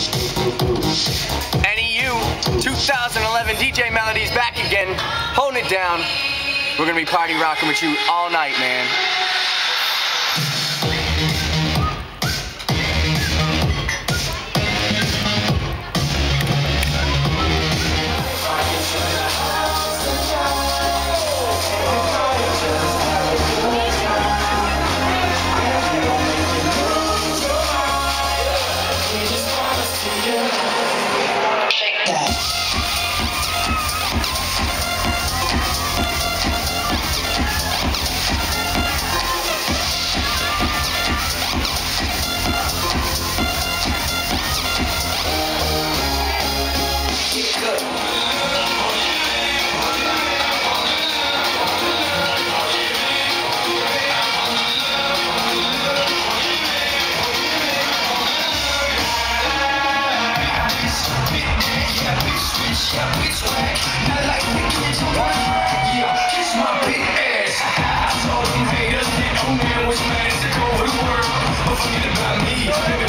NEU 2011 DJ Mellodies back again, holding it down. We're gonna be party rocking with you all night, man. Hey!